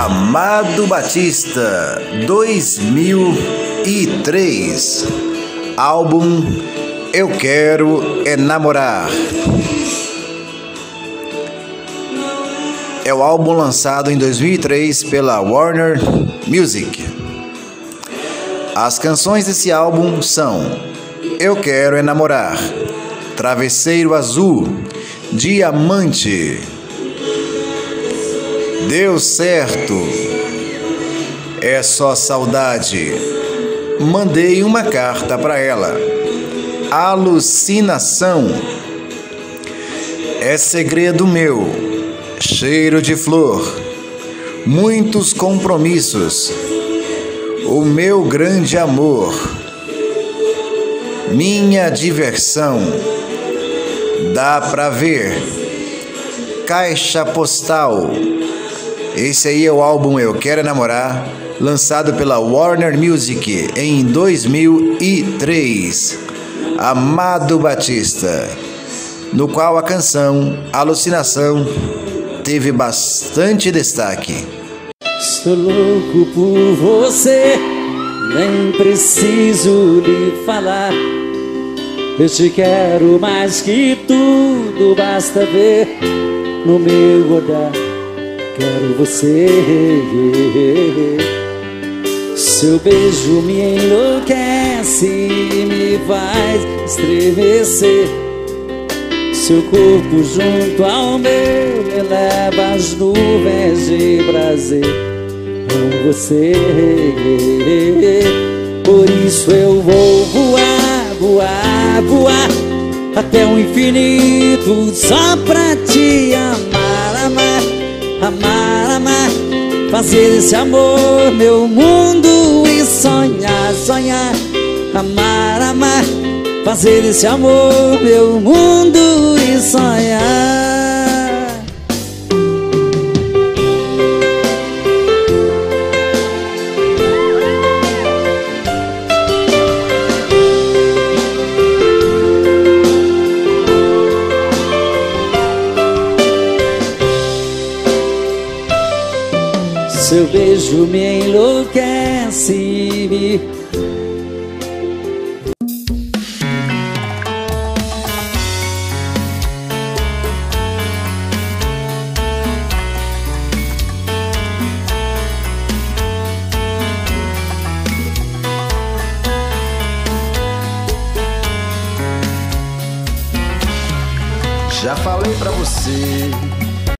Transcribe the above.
Amado Batista 2003 Álbum Eu Quero Enamorar É o álbum lançado em 2003 pela Warner Music. As canções desse álbum são Eu Quero Enamorar, Travesseiro Azul, Diamante, Deu certo. É só saudade. Mandei uma carta para ela. Alucinação. É segredo meu. Cheiro de flor. Muitos compromissos. O meu grande amor. Minha diversão. Dá pra ver. Caixa postal. Esse aí é o álbum Eu Quero Namorar, lançado pela Warner Music em 2003. Amado Batista, no qual a canção Alucinação teve bastante destaque. Estou louco por você, nem preciso lhe falar. Eu te quero mais que tudo, basta ver no meu olhar quero você. Seu beijo me enlouquece me faz estremecer. Seu corpo junto ao meu me leva às nuvens de prazer. Amo você, por isso eu vou voar, voar, voar até o infinito só pra te amar, fazer esse amor meu mundo e sonhar, sonhar, amar, amar, fazer esse amor meu mundo e sonhar. Seu beijo me enlouquece. Já falei pra você